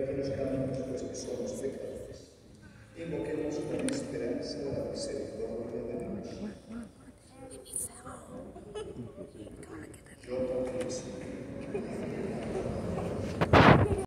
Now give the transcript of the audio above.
reconozcamos pues que somos pecadores. Invoquemos con esperanza la